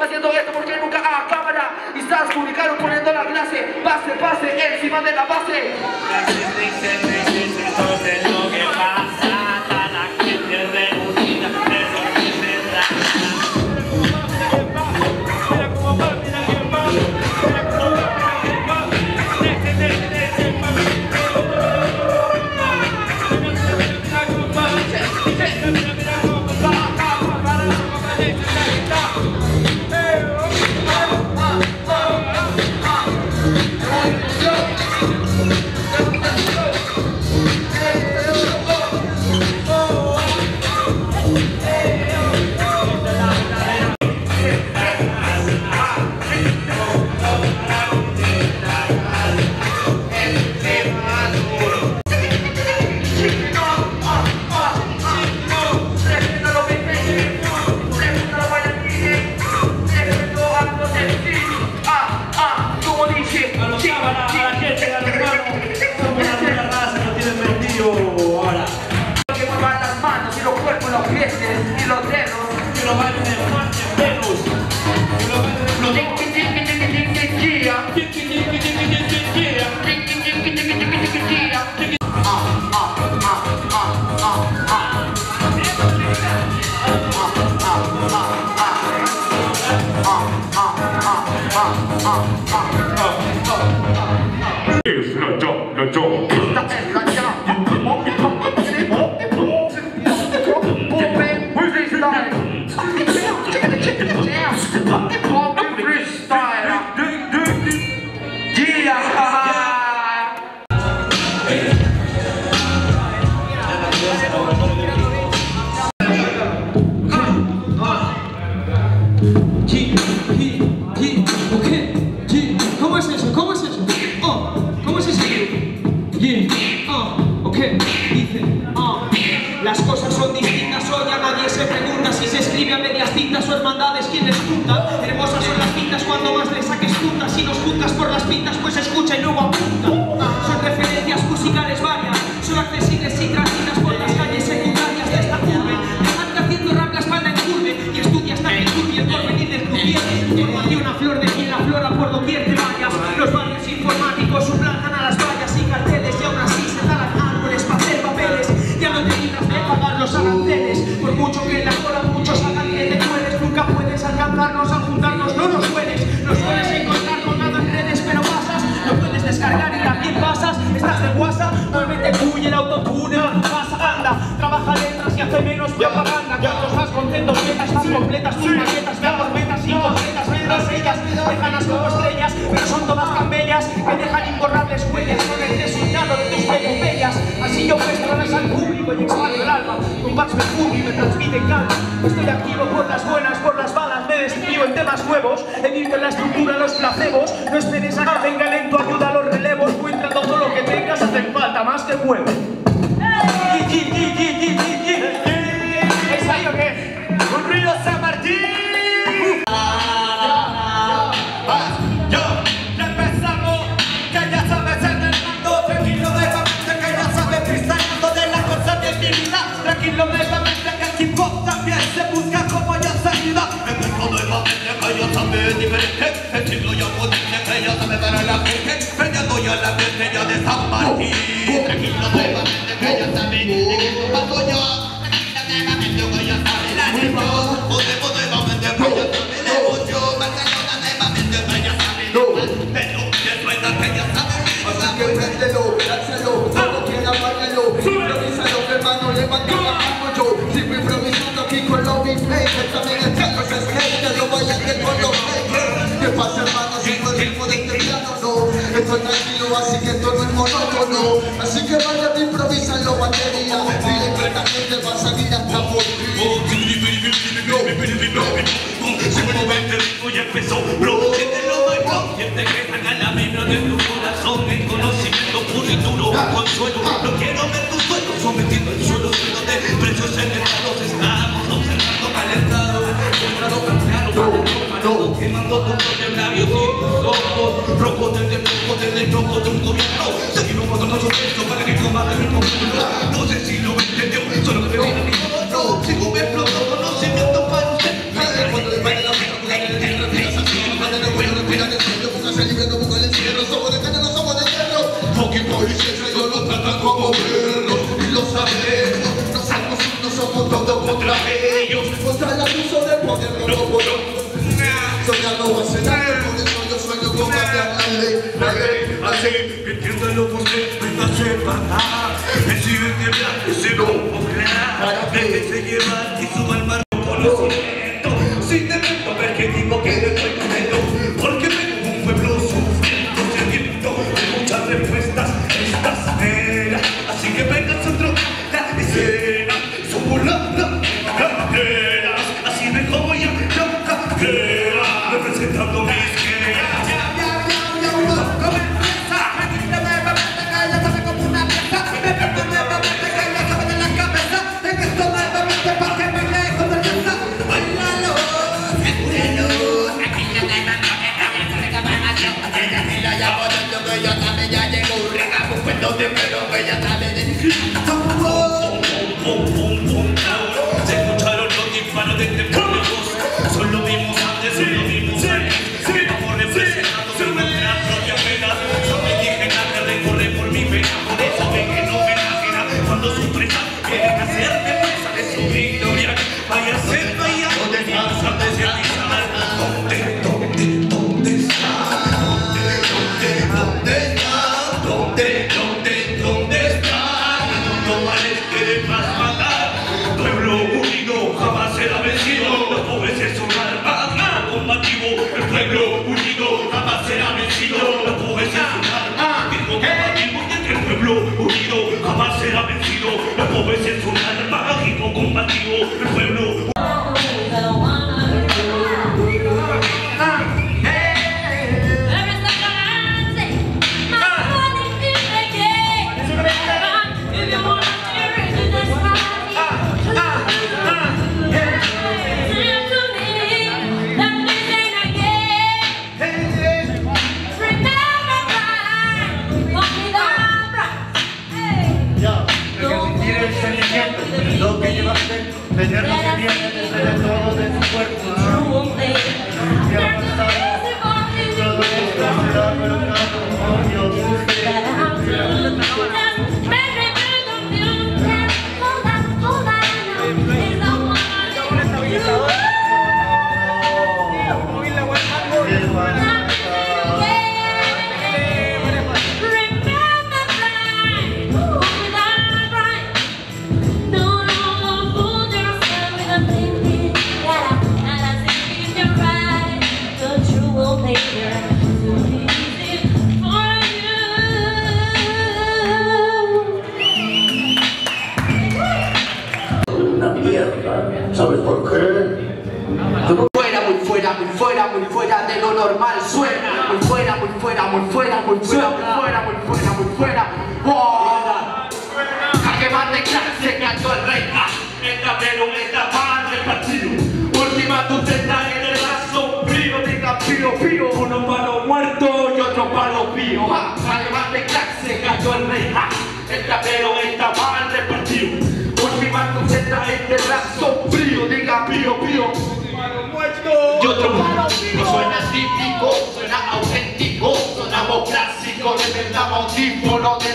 haciendo esto porque nunca a cámara y estás publicando poniendo la clase, pase, pase, encima de la base. Puntas, si nos juzgas por las pintas pues escucha y luego apunta. Son referencias musicales varias, son accesibles y transitas por las calles secundarias de esta curva. Dejad que haciendo rap la espalda encurve y estudia hasta que el el porvenir del crupier. Formación a flor de quien la flora por doquier te vayas. Los barrios informáticos suplantan a las vallas y carteles y aún así se talan árboles para hacer papeles. Ya no te libras de pagar los aranceles. Por mucho que en la cola muchos hagan que te puedes, nunca puedes alcanzarnos al Max Mercury me transmite calma. Estoy activo por las buenas, por las balas, me desvío en temas nuevos, evito en la estructura los placebos, no esperes a que venga lento, ayuda a los relevos, encuentra todo lo que tengas, hacen falta más que huevos. López. Empezó, lo siente que saca la de tu corazón El conocimiento puro y duro, consuelo. No quiero ver tu suelo sometido al suelo Donde precios elevados estamos observando calentado Entrado cambiado, parado, quemando tu propio labio y tus ojos Rojo desde rojo, desde rojo de un gobierno. Seguimos con para que combate el No sé si lo entendió, solo que mi Sigo me y lo sabemos, nosotros no somos todos contra ellos, contra el abuso de poder, no Soñar no va a ser por eso yo sueño con cambiar la ley, la ley. Así, entiéndalo usted, venga a separar El siguiente viaje se lo lograr Déjese llevar y suba al mar ha vencido, la pobreza es alma. normal suena muy fuera, muy fuera, muy fuera, muy fuera, muy fuera, muy fuera, muy fuera. Jaquemar de clase cantó el rey. Ah, el tablero está mal repartido. Última tutela en el lazo frío, tenga pío, pío. Uno para los muertos y otro para los píos. Jaquemar de clase cantó el rey. Ah, el tablero está mal repartido. Última tutela en el lazo frío, diga pío, pío. Y otro para los píos clásico, suena auténtico, sonamos clásico, de verdad, audífono de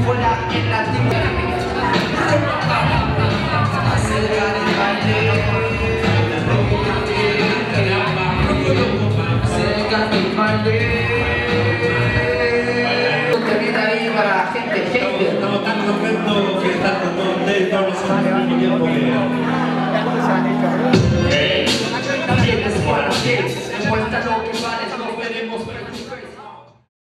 escuela en la Acerca del baile Acerca del baile para la gente, gente Estamos tan contentos que están con todos